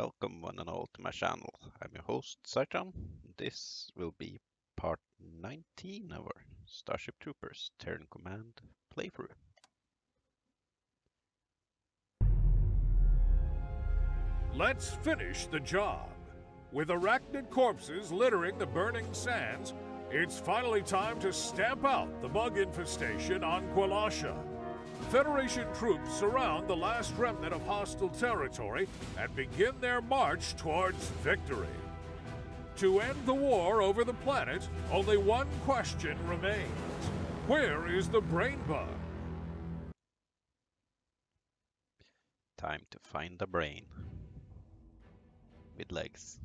Welcome one and all to my channel. I'm your host Sarthran. This will be part 19 of our Starship Troopers Terran Command playthrough. Let's finish the job. With arachnid corpses littering the burning sands, it's finally time to stamp out the bug infestation on Kwalasha. Federation troops surround the last remnant of hostile territory and begin their march towards victory. To end the war over the planet, only one question remains. Where is the brain bug? Time to find the brain. With legs.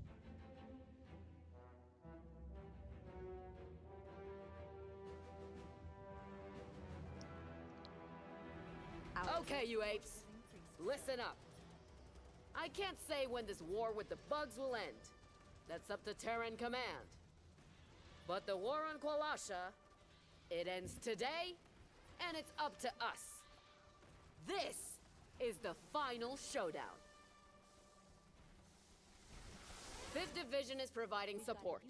Okay, you apes. Listen up. I can't say when this war with the bugs will end. That's up to Terran Command. But the war on Kwalasha, it ends today, and it's up to us. This is the final showdown. 5th Division is providing support.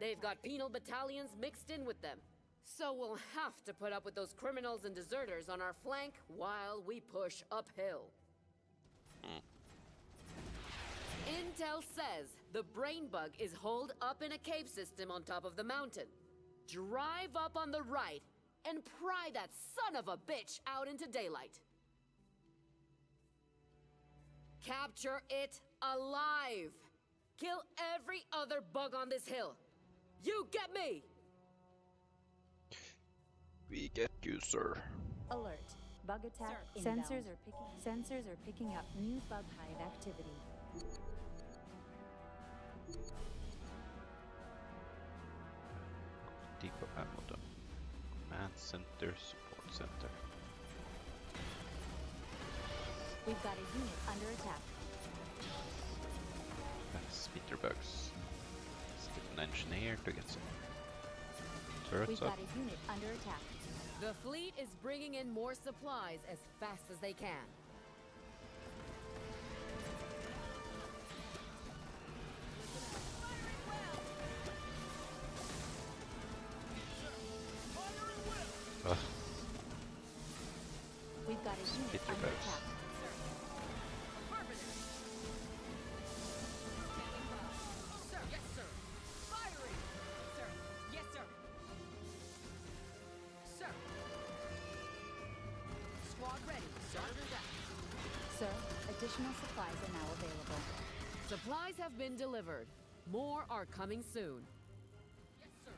They've got penal battalions mixed in with them. So we'll have to put up with those criminals and deserters on our flank while we push uphill. Intel says the brain bug is holed up in a cave system on top of the mountain. Drive up on the right and pry that son of a bitch out into daylight. Capture it alive. Kill every other bug on this hill. You get me? We get you, sir. Alert. Bug attack inbound. Sensors are picking sensors are picking up new bug hive activity. Depot Hamilton. Command Center, Support Center. We've got a unit under attack. That's Peter Bugs. Let's get an engineer to get some turrets We've up. got a unit under attack. The fleet is bringing in more supplies as fast as they can. Sir, additional supplies are now available. Supplies have been delivered. More are coming soon. Yes, sir.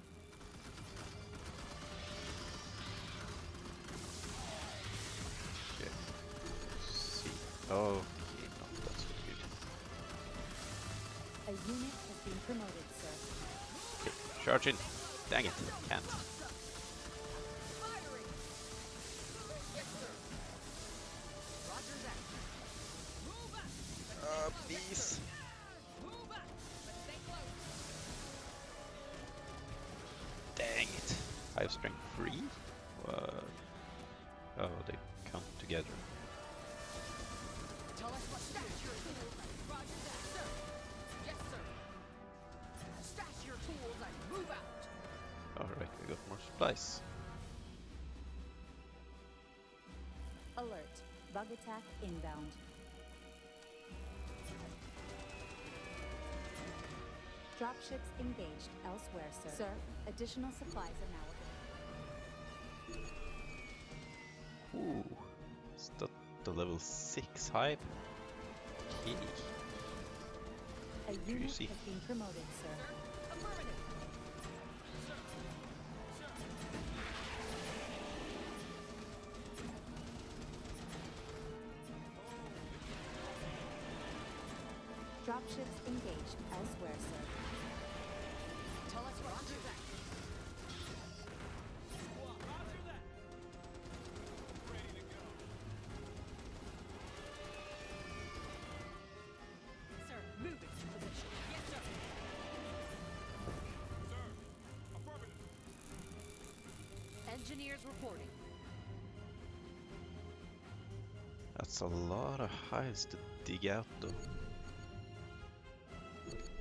Okay. See. Oh, okay, no, that's not good. A unit has been promoted, sir. Okay, charge in. Dang it, can't. Got more supplies. Alert. Bug attack inbound. Dropships engaged elsewhere, sir. Sir, additional supplies are now available. Ooh. Is that the level 6 hive? Okay. A unit has been promoted, sir. Dropships engaged elsewhere, sir. Tell us what roger that. Sir, move it to position. Yes, sir. Engineers reporting. That's a lot of hives to dig out though.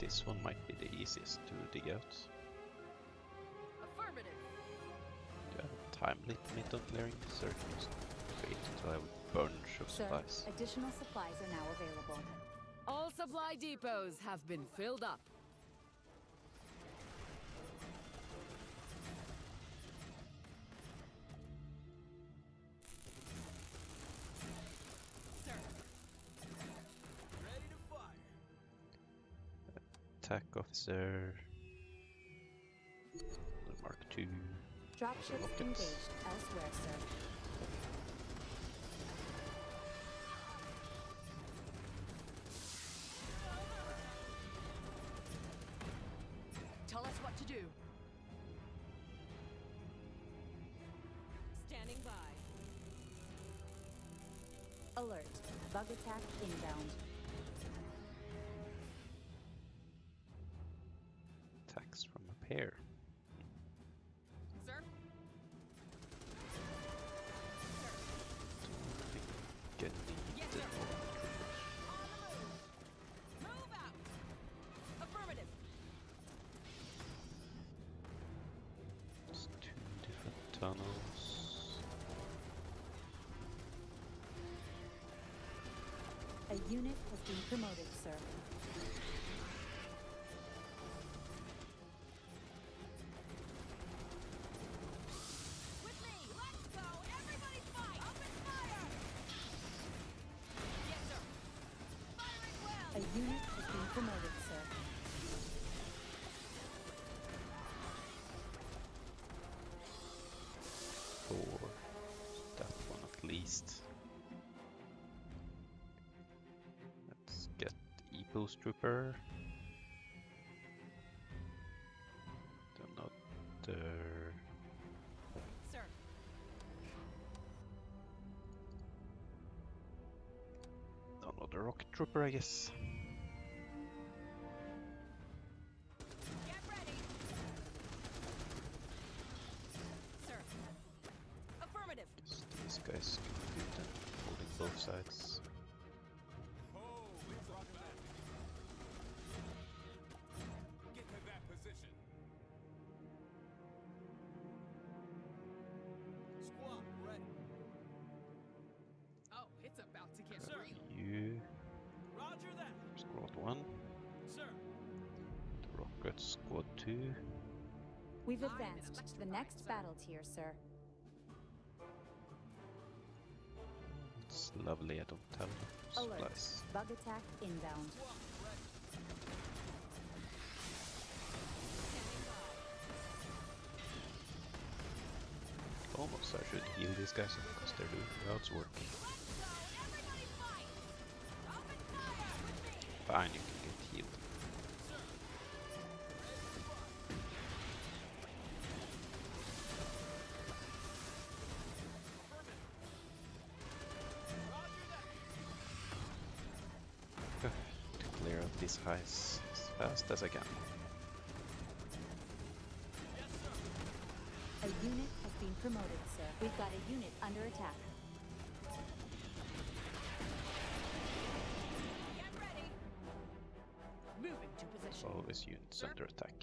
This one might be the easiest to dig out. Affirmative. Do you have a time limit on clearing this, or just wait until I have a bunch of Sir, supplies? additional supplies are now available. All supply depots have been filled up. Attack officer. The Mark II. Dropships rockets. engaged elsewhere, sir. Tell us what to do. Standing by. Alert. Bug attack inbound. Here. Sir? Get the Yes, sir. On the move. Move out. Affirmative. It's two different tunnels. A unit has been promoted, sir. Promoted, sir. Four. That one at least. Let's get Epo's trooper. Another. Sir. Another rocket trooper, I guess. Rocket squad two. We've advanced to the next sir. battle tier, sir. It's lovely, I don't have Alert. supplies. Bug attack inbound. Almost I should heal these guys because they're doing God's work. Let's go. Fast as I can. A unit has been promoted, sir. We've got a unit under attack. Get ready. Moving to position. Always units Sir? under attack.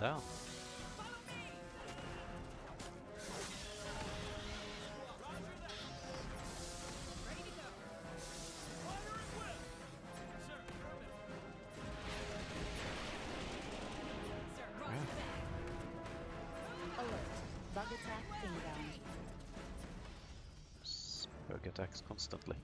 Alert. Bug attack inbound. attacks constantly.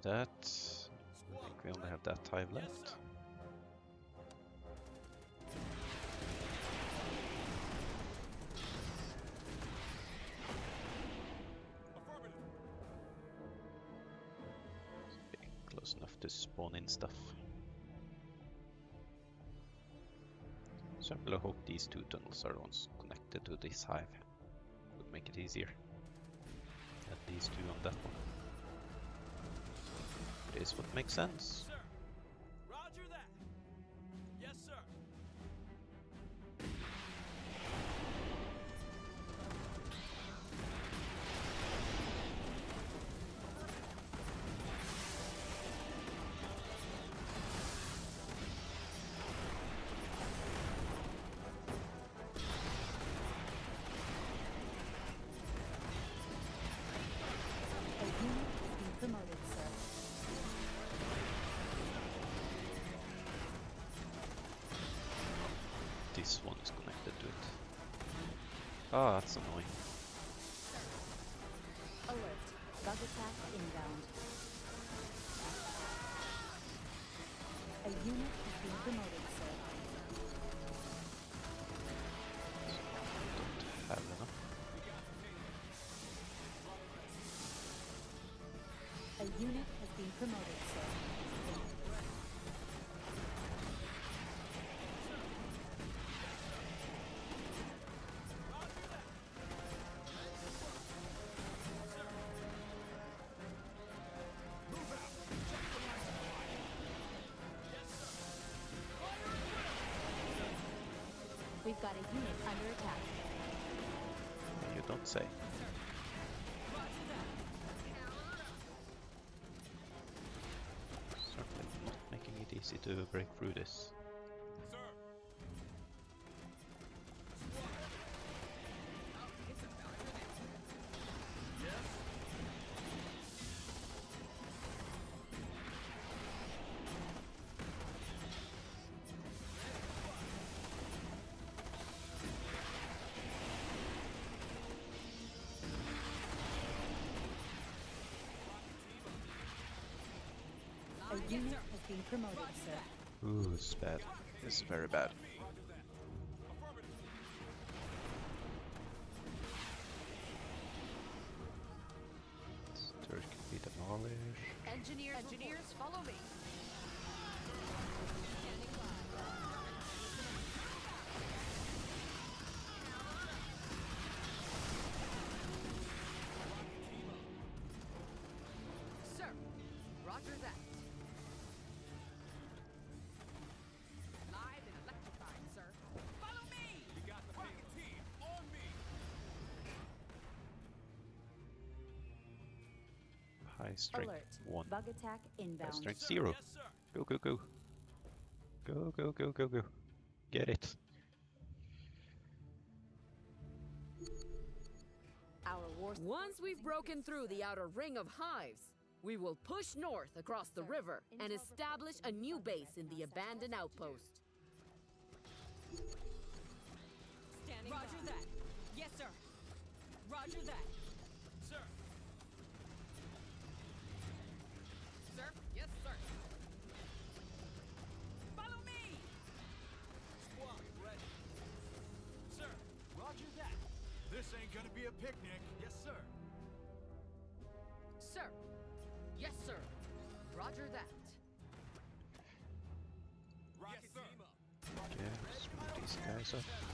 Empty that. I think we only have that time left. Close enough to spawn in stuff. So I hope these two tunnels are ones connected to this hive. Would make it easier. Than these two on that one. Is what makes sense. This one is connected to it. Ah, that's annoying. Alert. Bug attack inbound. A unit has been promoted, We've got a unit under attack. You don't say. Certainly not making it easy to break through this. Ooh, it's bad. This is very bad. This turret can be demolished. Engineers, engineers, follow me. Sir, Roger that. High strength Alert. one. Bug attack inbound. strength Sir, zero. Yes. Go go go. Go go go go go. Get it. Our war. Once we've broken through the outer ring of hives, we will push north across the river and establish a new base in the abandoned outpost. Standing Roger that. Yes, sir. Roger that. This ain't gonna be a picnic. Yes, sir. Sir. Yes, sir. Roger that. Rocket yes, sir. team up. Okay, let's these guys up.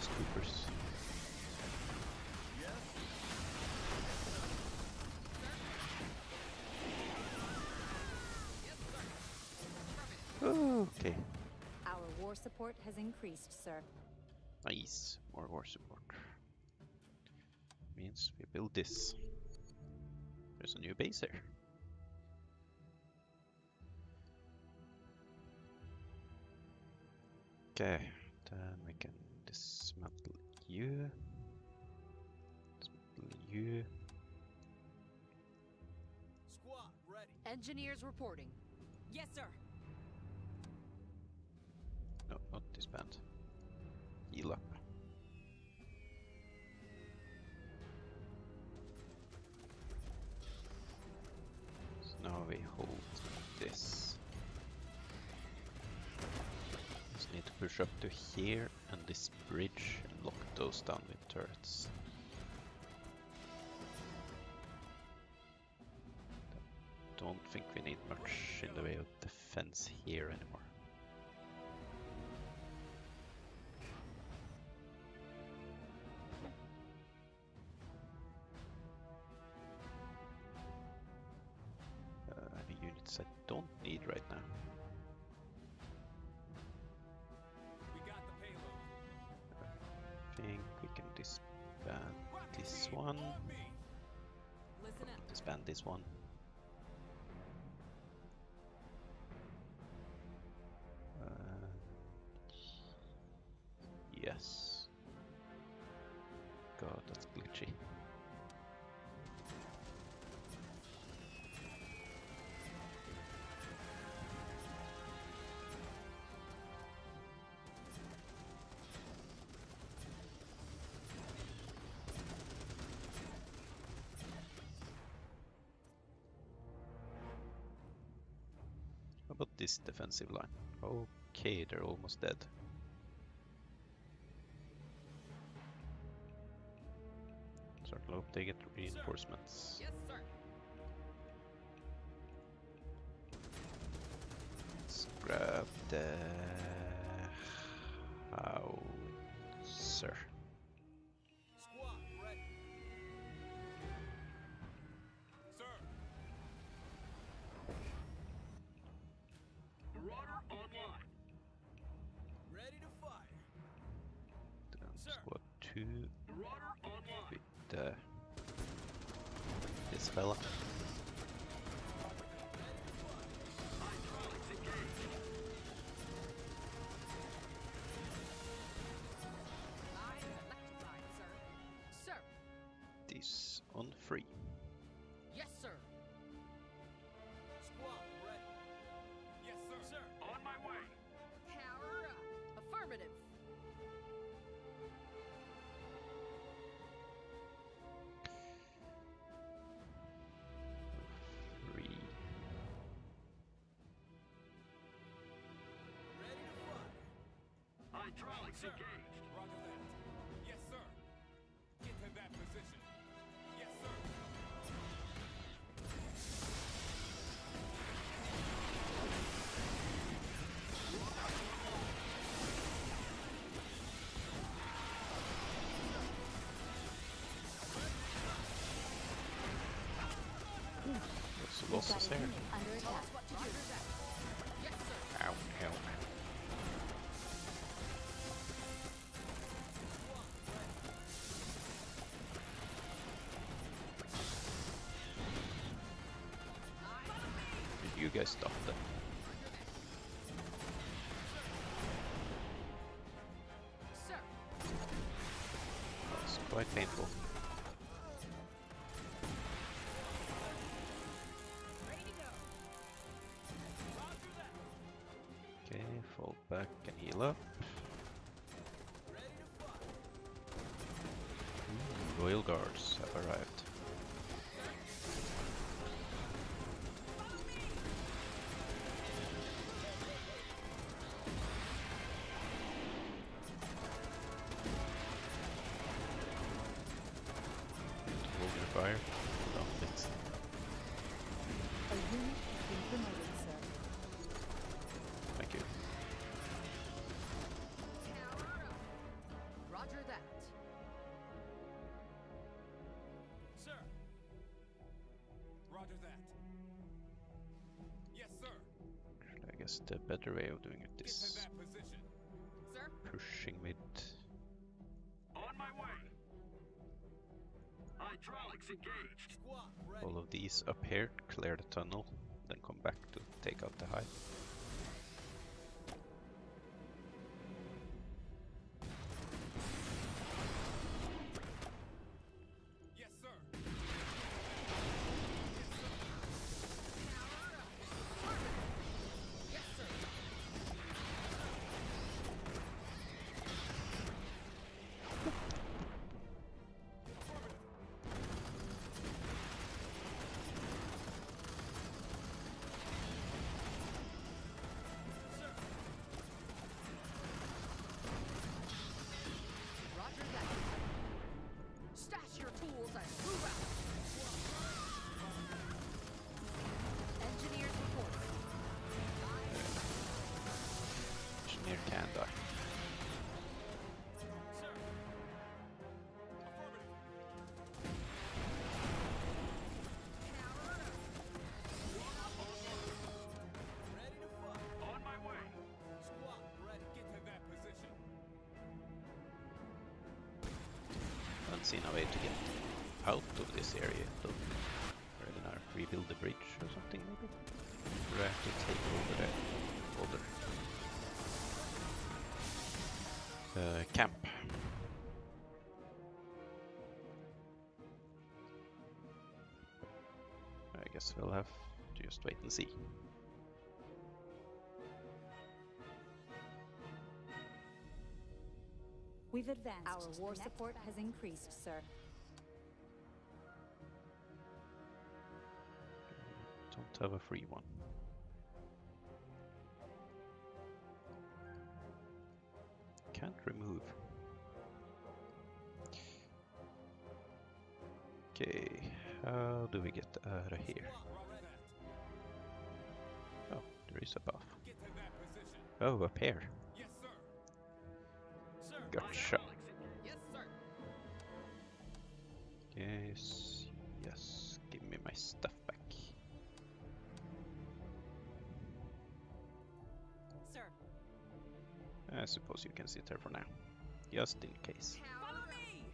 These troopers. Okay, Our war support has increased, sir. nice. More war support. Means we build this. There's a new base here. Okay, then we can dismantle you. You. Squad, ready. Engineers reporting. Yes, sir. No, not disband. Heal up. So now we hold push up to here and this bridge and lock those down with turrets. Don't think we need much in the way of defense here anymore. This one. About this defensive line? Okay, they're almost dead. Certainly hope they get reinforcements. Yes, sir. Let's grab the howitzer. Uh, this fella. Fire. Hydraulics engaged. Roger that. Yes, sir. Get to that position. Yes, sir. Lots of We've got there. Guys stop them? Sir. That's quite painful. I the better way of doing it Get to is that position. Sir? pushing mid. On my way. Hydraulics engaged. Squad. All of these up here, clear the tunnel, then come back to take out the hive. That position. Haven't seen a way to get out of this area though. Don't know, rebuild the bridge or something maybe? I have to take over the older uh, camp. I guess we'll have to just wait and see. We've advanced. Our war support has increased, sir. Don't have a free one. Remove. Okay, how do we get uh, out of here? Oh, there is a position. Oh, up here. Gotcha. Yes, yes. Give me my stuff I suppose you can sit there for now. Just in case. Follow me!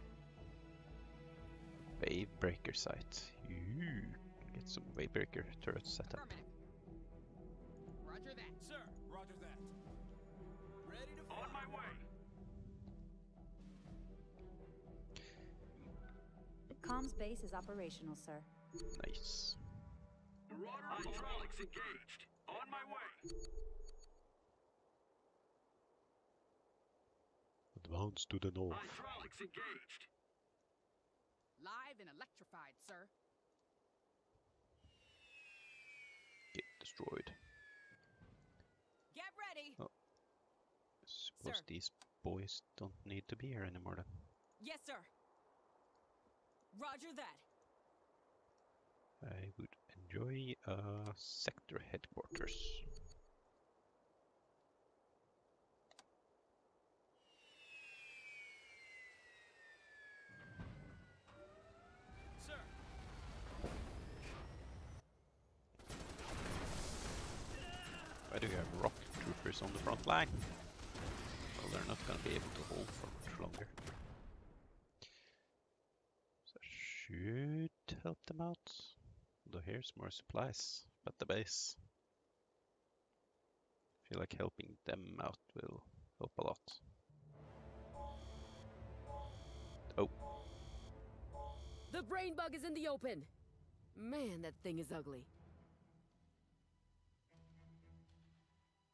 Wave breaker site. Ooh, get some wave breaker turrets set up. Roger that. Sir. Roger that. Ready to. On my way. Comms base is operational, sir. Nice. Hydraulics engaged. On my way. Advance to the north. Hydraulics engaged. Live and electrified, sir. Get destroyed. Get ready! Oh. Suppose Sir. these boys don't need to be here anymore then. Yes, sir. Roger that. I would enjoy a sector headquarters. Sir. Why do you have rock troopers on the front line? Well, they're not gonna be able to hold for much longer. So I should help them out. Although here's more supplies at the base. feel like helping them out will help a lot. Oh, The brain bug is in the open. Man, that thing is ugly.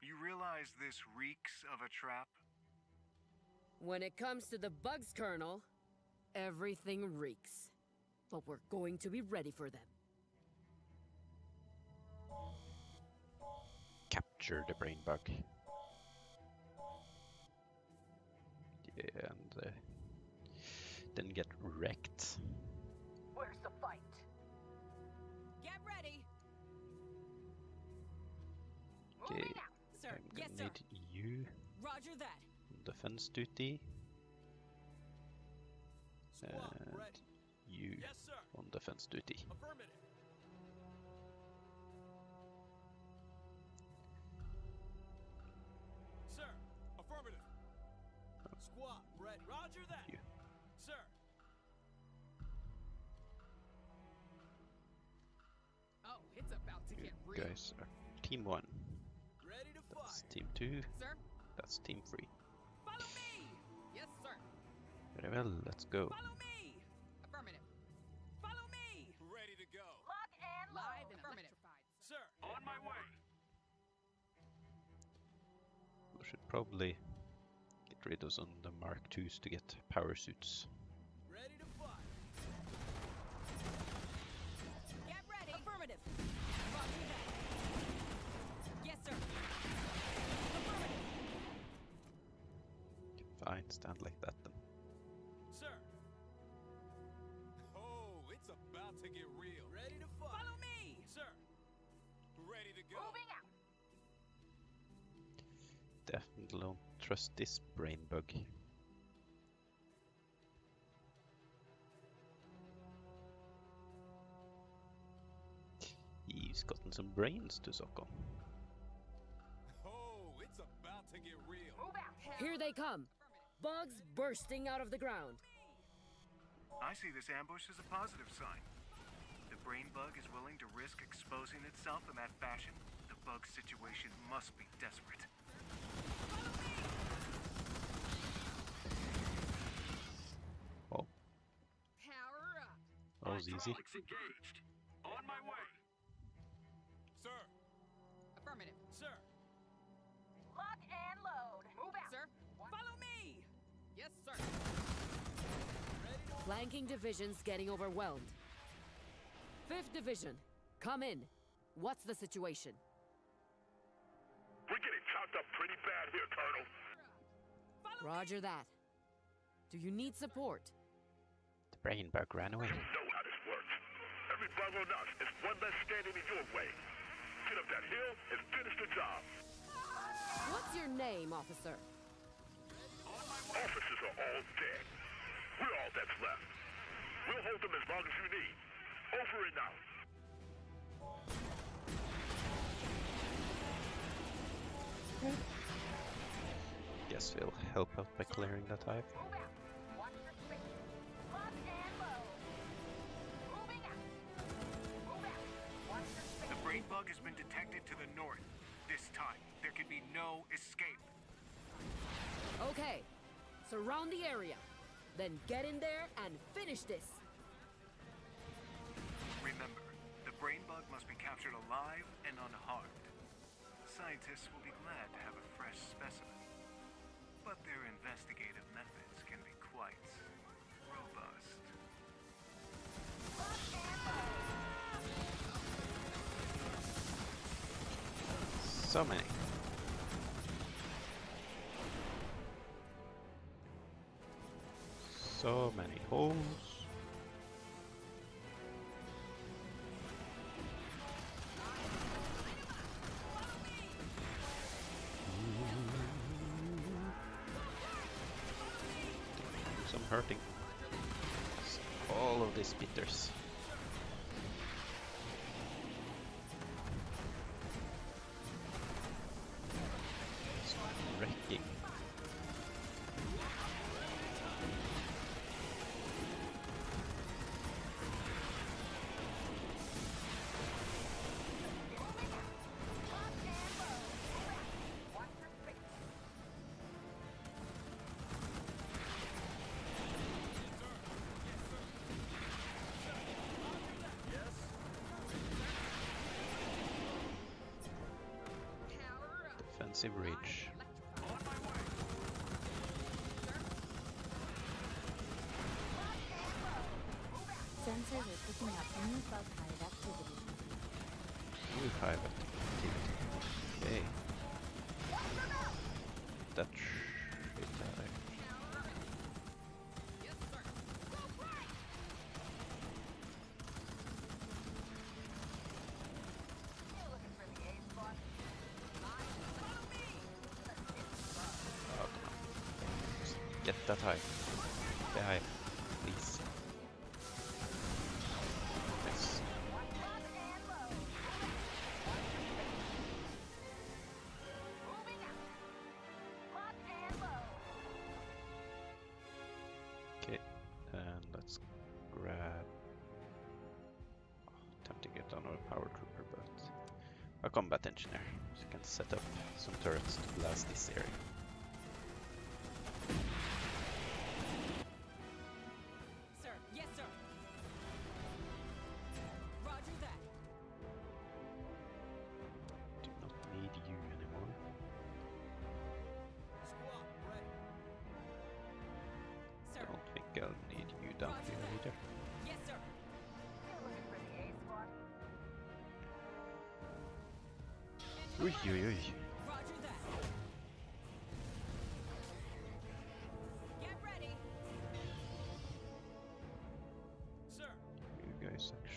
You realize this reeks of a trap? When it comes to the bugs, Colonel, everything reeks. But we're going to be ready for them. capture the brain bug. Yeah, and uh, then get wrecked. Where's the fight? Get ready! Okay, I'm gonna yes, need sir. you. Roger that. Defense duty. Squad and ready. you yes, on defense duty. Sir, affirmative. Squad ready. Roger that. You. Sir. Oh, it's about to get real. Guys, team one two. Sir, That's team three. follow me! Yes, sir. Very well, let's go. Follow me! Affirmative. Follow me! Ready to go. Lock and Live and electrified. Sir. On my way. We should probably get rid of some of the Mark IIs to get power suits. Stand like that then. Sir. Oh, it's about to get real. Ready to fight. Follow me! Sir. Ready to go. Moving out. Definitely don't trust this brain bug. He's gotten some brains to suck on. Oh, it's about to get real. Here they come. Bugs bursting out of the ground. I see this ambush as a positive sign. The brain bug is willing to risk exposing itself in that fashion. The bug situation must be desperate. Oh, Power up. that was easy. Hydraulics engaged. On my way. Flanking divisions getting overwhelmed. Fifth division, come in. What's the situation? We're getting chopped up pretty bad here, Colonel. Roger that. Do you need support? The brain bug ran away. You know how this works. Every bug on us is one less standing in your way. Get up that hill and finish the job. What's your name, officer? Officers are all dead. We're all that's left. We'll hold them as long as you need. Over and out. Guess we'll help out by clearing that hive. The brain bug has been detected to the north. This time, there can be no escape. Okay, surround the area. Then get in there and finish this. Remember, the brain bug must be captured alive and unharmed. Scientists will be glad to have a fresh specimen. But their investigative methods can be quite robust. So many. So many holes. Some hurting. All of these bitters. Defensive reach. Sensors are picking up new bug hive activity. New hive activity. That high. The hive. Please. Okay, and let's grab. Oh, tempting to get another power trooper, but a combat engineer, so you can set up some turrets to blast this area.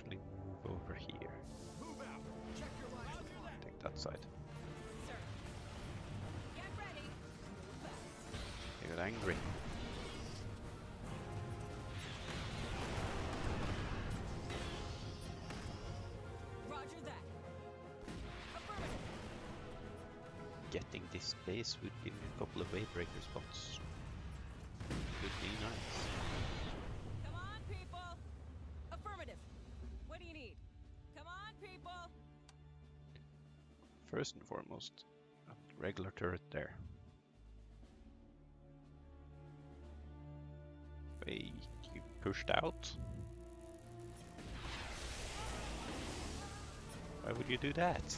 Actually move over here. move out. Check your right. Take that side. Sir. Get ready. Move out. You got angry. Roger that. Affirmative. Getting this base would give me a couple of wavebreaker spots. Would be nice. First and foremost, a regular turret there. Wait, you pushed out? Why would you do that?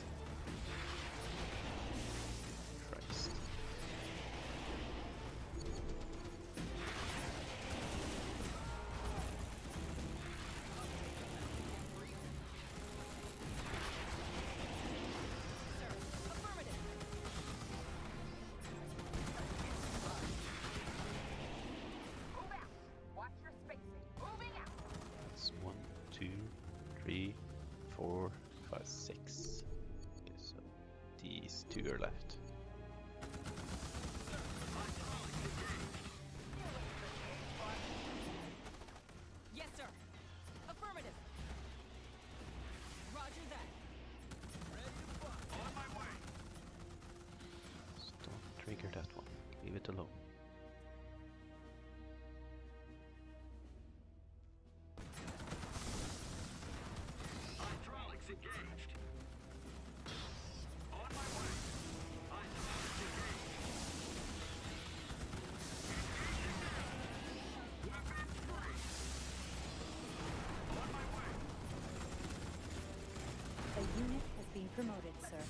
Promoted, sir.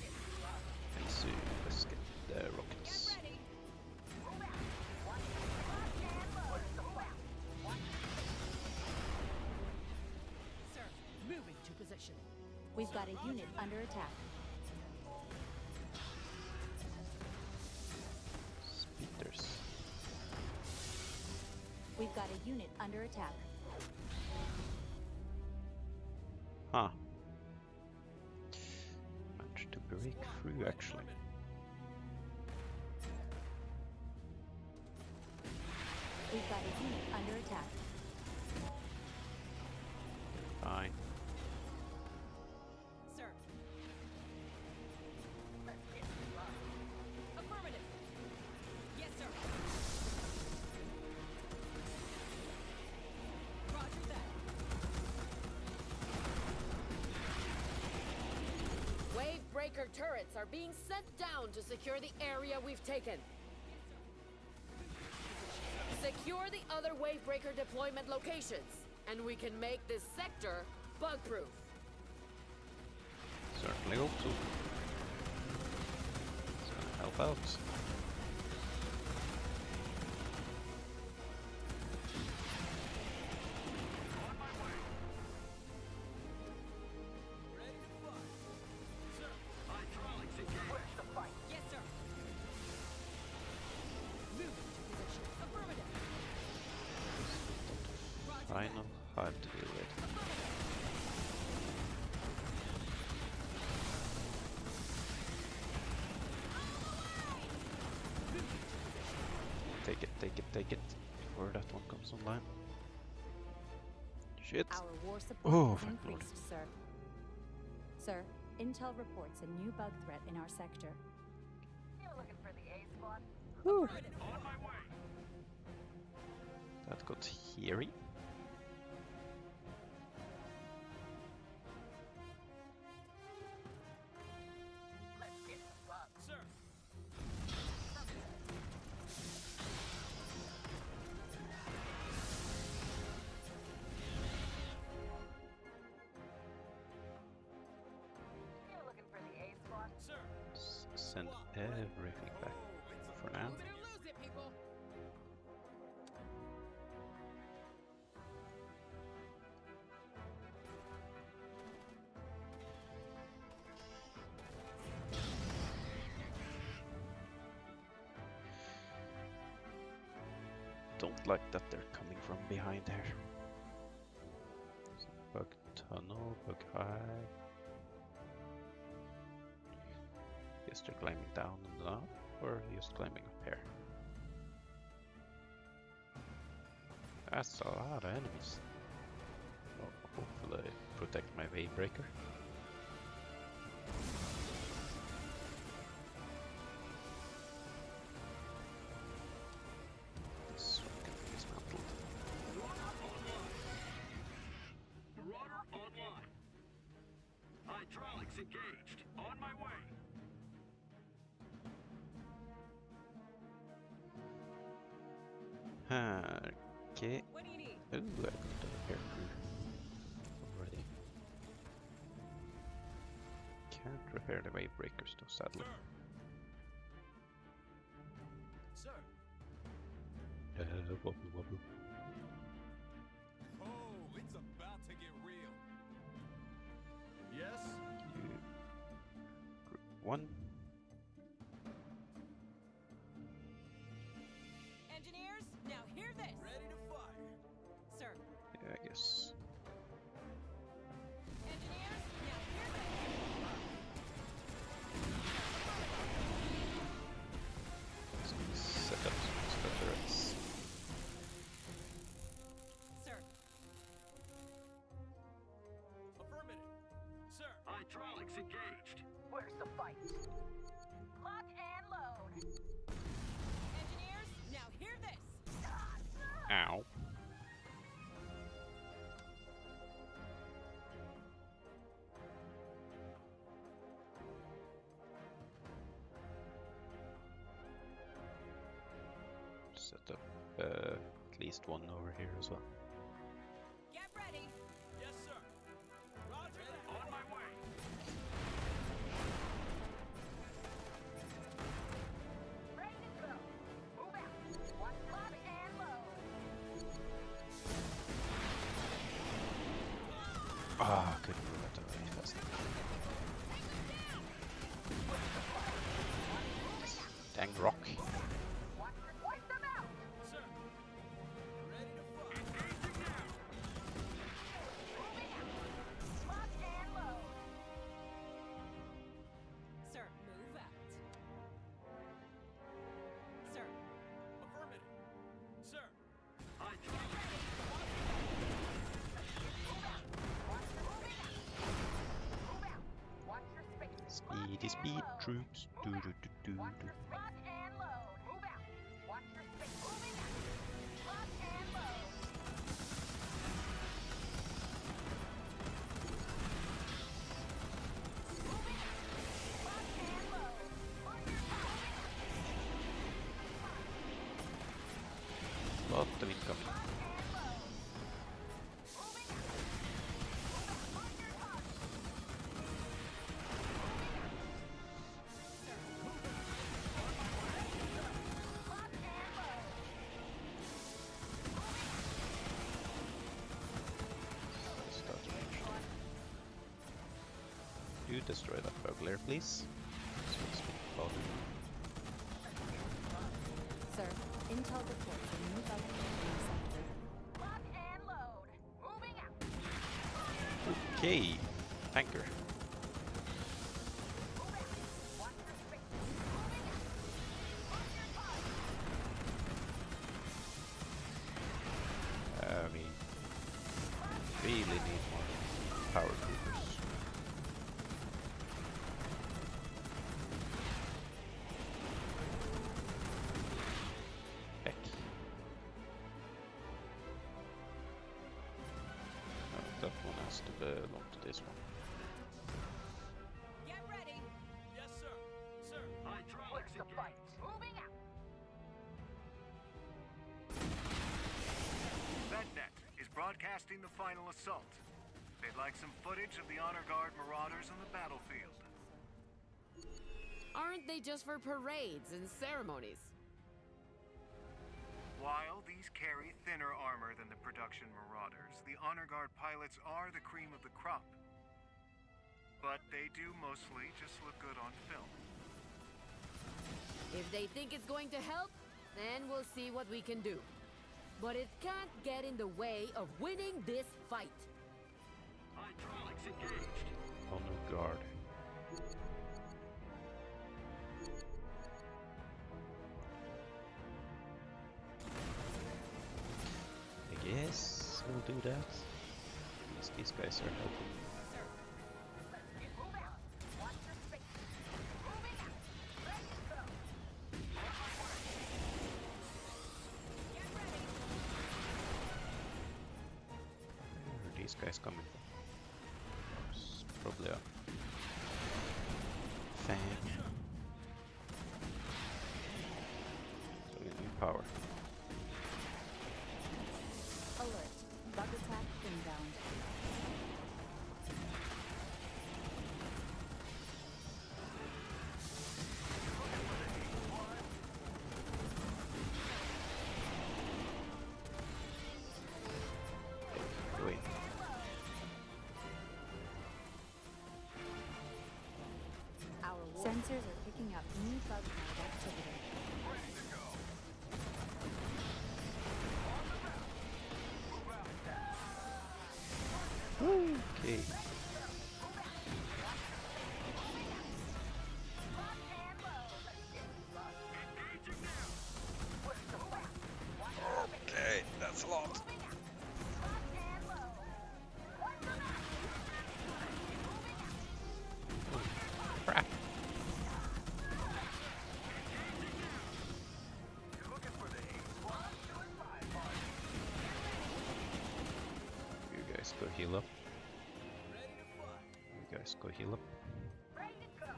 And so let's get the Get rockets. ready. Sir. Moving to position. We've got a unit under attack. Speeders. We've got a unit under attack. Huh. Actually. Under attack. Breaker turrets are being sent down to secure the area we've taken. Secure the other Wavebreaker deployment locations, and we can make this sector bug-proof. Certainly hope gonna help out. Before that one comes online. Shit. Our war Oh, has thank Lord. increased, sir. Sir, Intel reports a new bug threat in our sector. On my way. That got hairy. everything back for now. Don't like that they're coming from behind there. Bug tunnel, bug hive. Mr. Climbing Down and Up or just climbing up here? That's a lot of enemies. Well, hopefully protect my Wavebreaker. breaker. can't repair the wave breakers though, sadly. Sir. Sir. Uh, wobble, wobble. Oh, it's about to get real. Yes. You... One. Ow. Set up uh, at least one over here as well. Ah, oh, Dang rock. Speed, troops. Do, do, do, do, do. destroy that burglar, please? Sir, intel reports a new. Okay, anchor. the final assault. They'd like some footage of the Honor Guard marauders on the battlefield. Aren't they just for parades and ceremonies? While these carry thinner armor than the production marauders, the Honor Guard pilots are the cream of the crop. But they do mostly just look good on film. If they think it's going to help, then we'll see what we can do. But it can't get in the way of winning this fight. Hydraulics engaged. Honor guard. I guess we'll do that. At least these guys are helping. Sensors are picking up new bug hive activity. Okay, go heal up. You guys go heal up. Ready to go.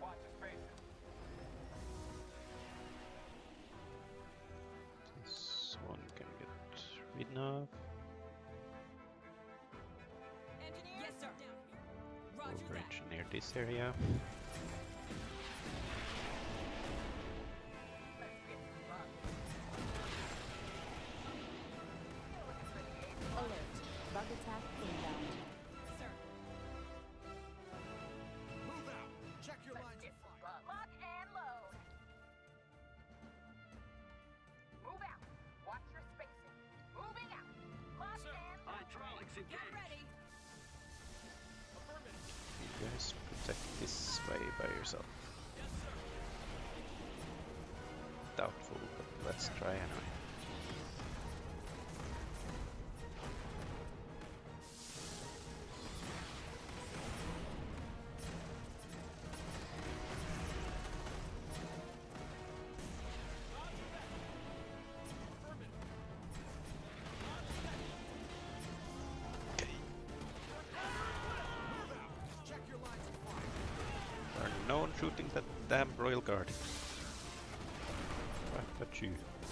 Watch your spaces. This one can get rid of. Engineer? Yes, sir. Roger Over engineer this area. Let's try anyway. Are no one shooting that damn royal guard. Right,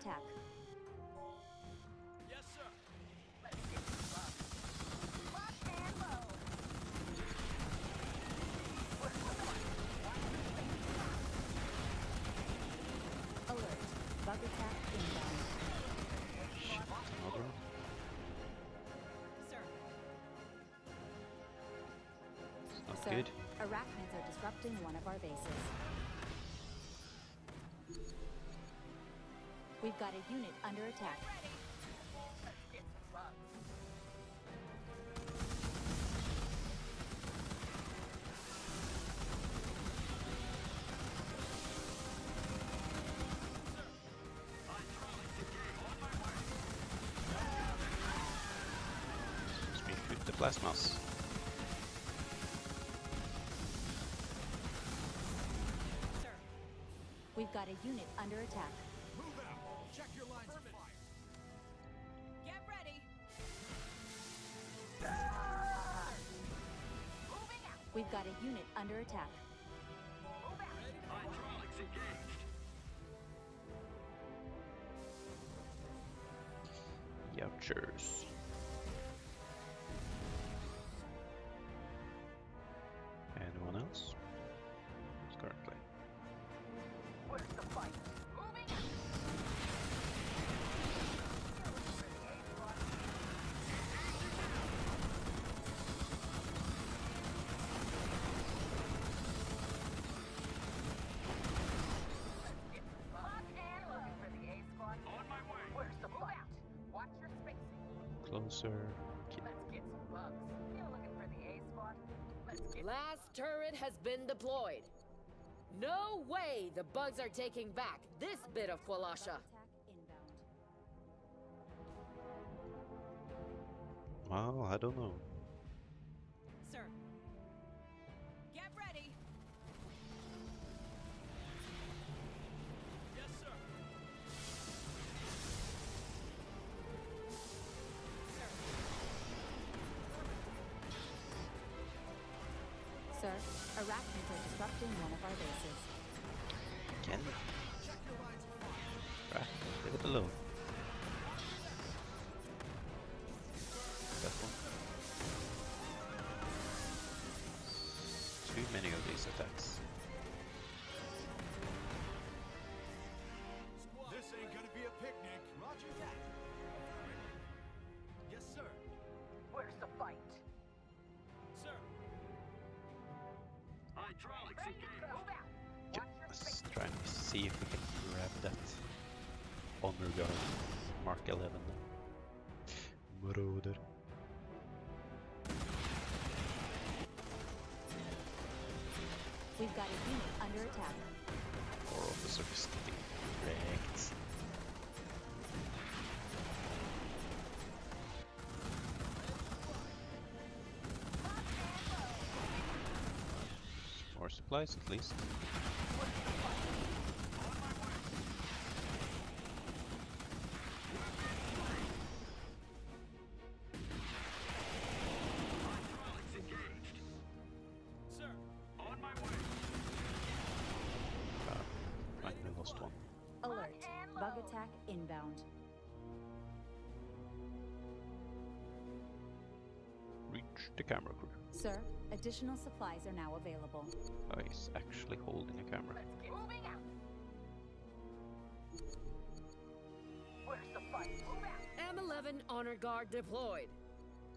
attack. Yes, sir. Let's get some love. Lock and load. Where's the fight? Watch your spacing. Alert. Bug attack inbound. Shit, another. Sir. It's Sir, good. arachnids are disrupting one of our bases. We've got a unit under attack. Speak with the plasmas. We've got a unit under attack. We've got a unit under attack. Hydraulics engaged. Get Last turret has been deployed. No way the bugs are taking back this bit of Kwalasha. Attack inbound. Well, I don't know. One of our bases. Your lines. Right, leave it alone. See if we can grab that honor guard Mark 11. Marauder. We've got a unit under attack. Or officers getting wrecked. More supplies at least. Additional supplies are now available. Oh, he's actually holding a camera. Let's get moving out. Where's the fight? Move out. M11 honor guard deployed.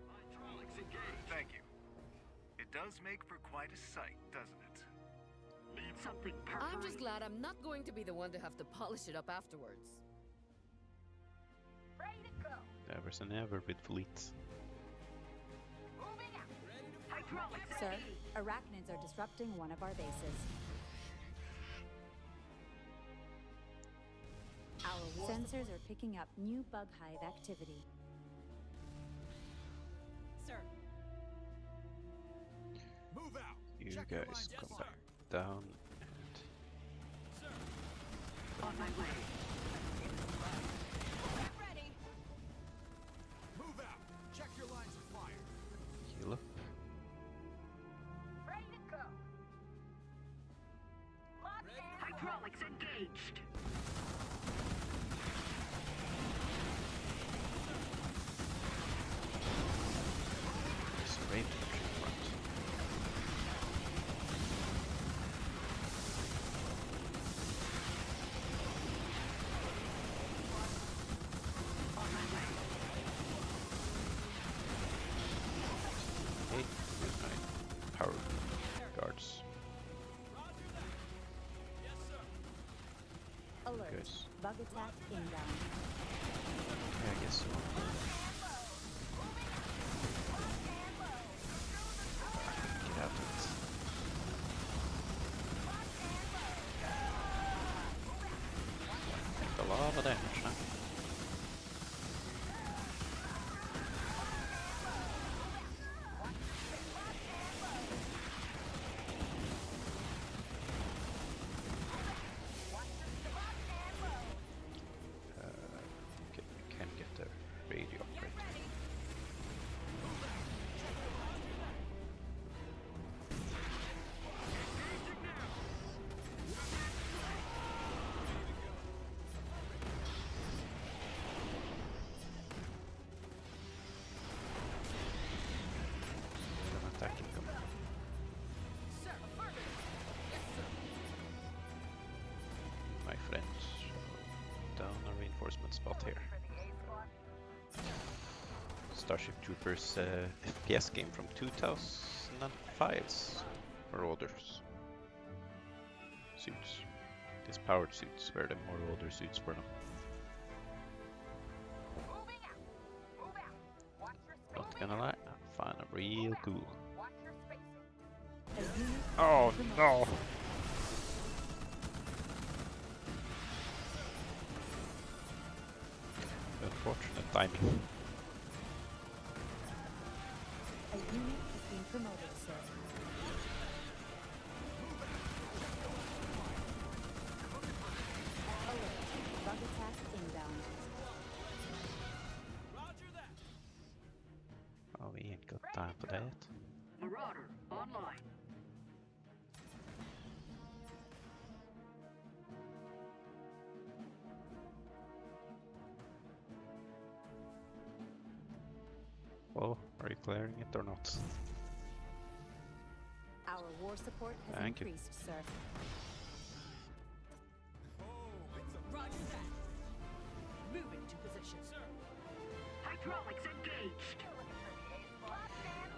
Hydraulics engaged. Thank you. It does make for quite a sight, doesn't it? Need something I'm just glad I'm not going to be the one to have to polish it up afterwards. Ready to go. Never's and ever with fleets. Moving out. Hydraulics Sir, arachnids are disrupting one of our bases. Our sensors are picking up new bug hive activity. Sir. Move out. You Check guys come Yes, back down and Sir. on my way. Bug attack inbound. Reinforcement here. For the A squad. Starship Troopers uh, FPS game from 2005's for orders. Suits. These powered suits were the more older suits for them. Moving out. Move out. Watch your space. Not gonna lie, I find them real cool. Watch your spacing. A unit has Oh no! Timing. Are you clearing it or not? Our war support has Thank you. increased, sir. Oh, it's a Roger that. Moving to position. sir. Hydraulics engaged. Lock and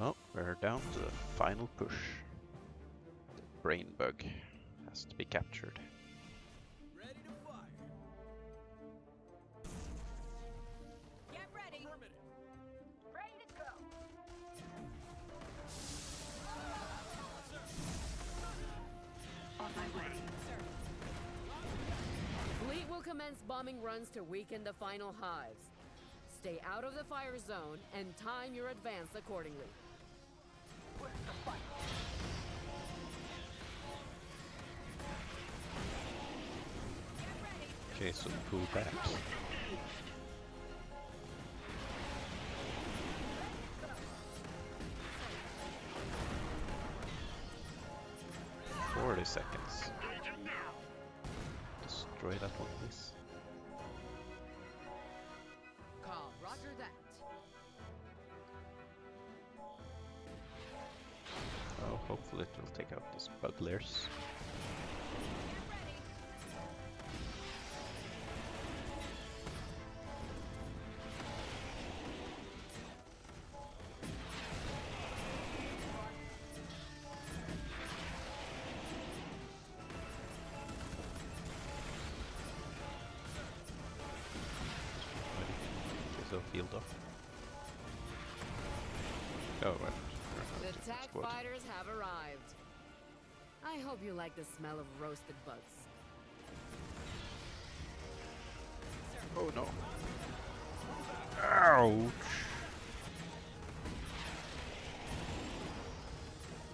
load. Oh, we're down to the final push. The brain bug has to be captured. Fleet will commence bombing runs to weaken the final hives. Stay out of the fire zone and time your advance accordingly. Okay, so pull back. Destroy that one, please. Call Roger that. Oh, hopefully it will take out these buglers. Okay, field off. Oh, well. The attack fighters have arrived. I hope you like the smell of roasted bugs. Oh no. Ouch.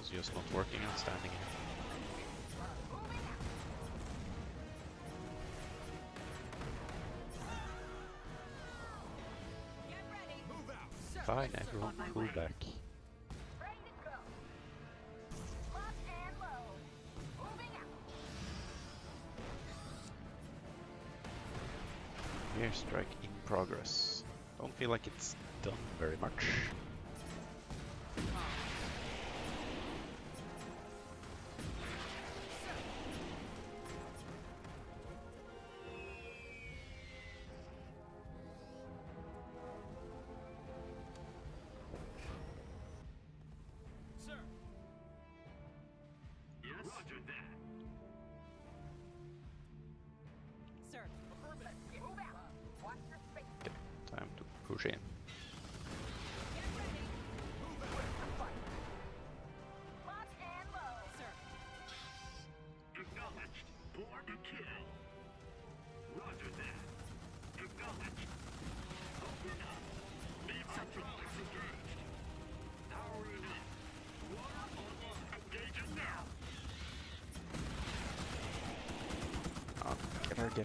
It's just not working out standing here. Fine, everyone pull back. Ready to go. Lock and load. Moving out. Airstrike in progress. Don't feel like it's done very much.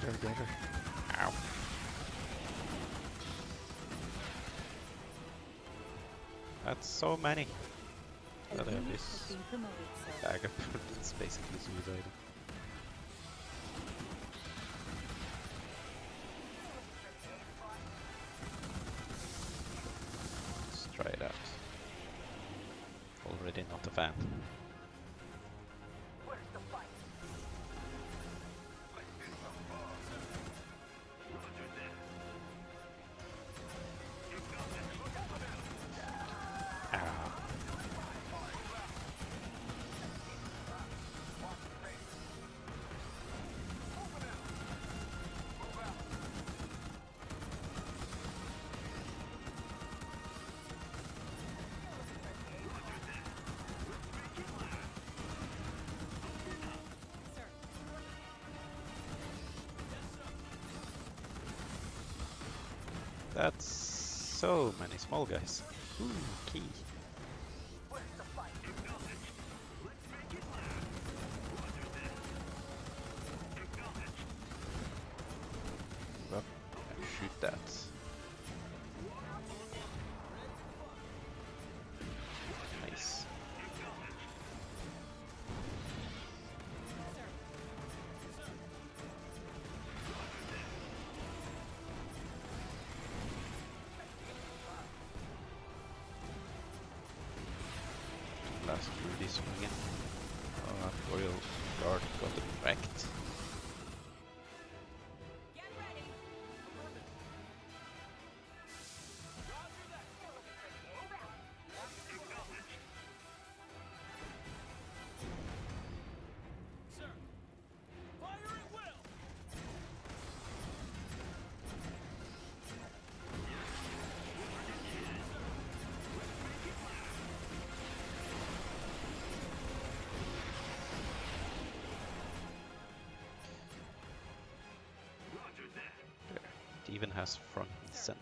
Her, get her. Ow. That's so many. A But, uh, unit this has been promoted. Dagger it's basically suicide. That's so many small guys. Ooh, key. Even has front and center.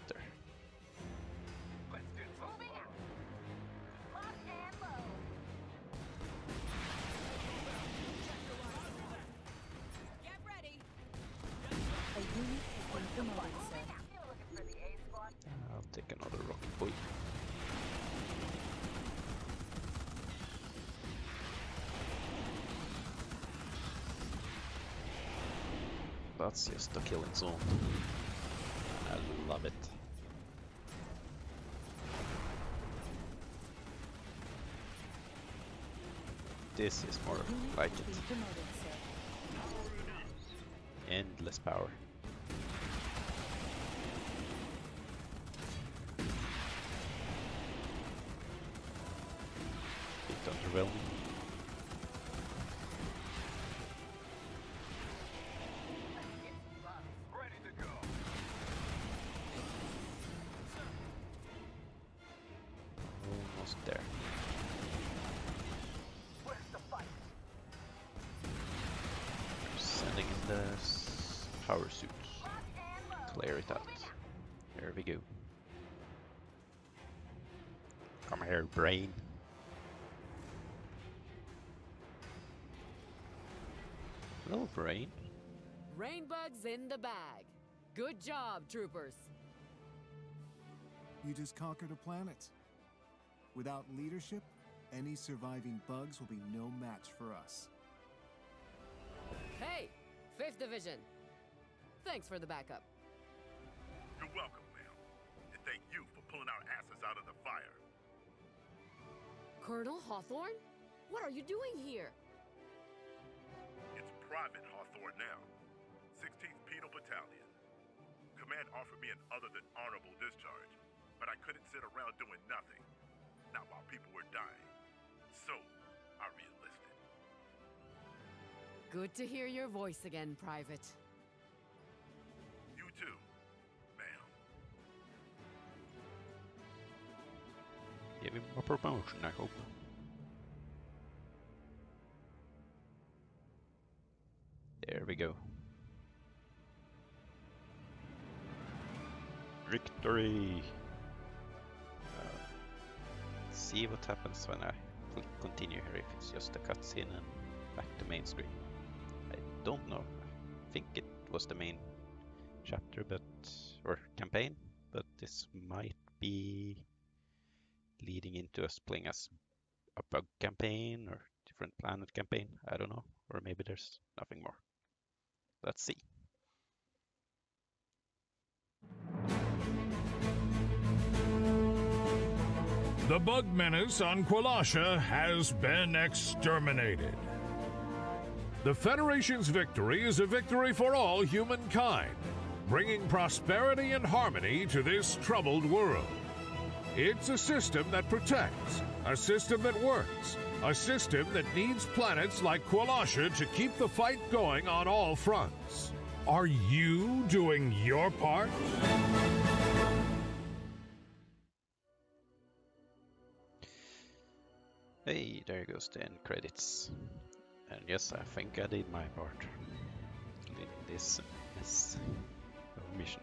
I'll take another rocket boy. That's just a killing zone. This is more like it. Endless power. Bit underwhelming. Come here, brain. Hello, brain. Rainbugs in the bag. Good job, troopers. You just conquered a planet. Without leadership, any surviving bugs will be no match for us. Hey, 5th Division. Thanks for the backup. You're welcome, ma'am. And thank you for pulling our asses out of the fire. Colonel Hawthorne? What are you doing here? It's Private Hawthorne now. 16th Penal Battalion. Command offered me an other than honorable discharge, but I couldn't sit around doing nothing. Not while people were dying. So, I re-enlisted. Good to hear your voice again, Private. You too, Give him a promotion, I hope. There we go. Victory! Uh, see what happens when I click continue here, if it's just a cutscene and back to main screen. I don't know. I think it was the main chapter, but or campaign, but this might be leading into us playing as a bug campaign or different planet campaign. I don't know. Or maybe there's nothing more. Let's see. The bug menace on Qualasha has been exterminated. The Federation's victory is a victory for all humankind, bringing prosperity and harmony to this troubled world. It's a system that protects, a system that works, a system that needs planets like Qualasha to keep the fight going on all fronts. Are you doing your part? Hey, there goes the end credits. And yes, I think I did my part in this mess of mission.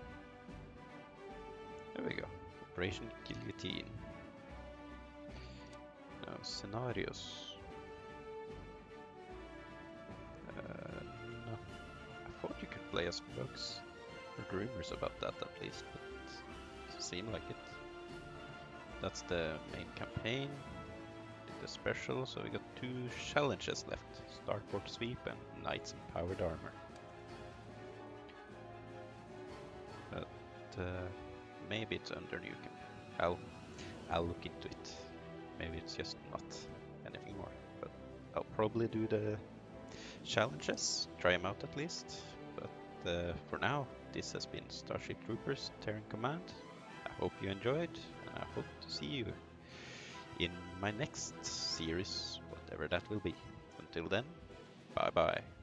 Operation Guillotine. Scenarios. Uh, no. I thought you could play as bugs. Heard rumors about that at least, but doesn't seem like it. That's the main campaign. Did the special, so we got two challenges left. Starport Sweep and Knights in Powered Armor. But uh, maybe it's under new camp. I'll I'll look into it. Maybe it's just not anything more. But I'll probably do the challenges, try them out at least. But uh, for now, this has been Starship Troopers Terran Command. I hope you enjoyed, and I hope to see you in my next series, whatever that will be. Until then, bye bye.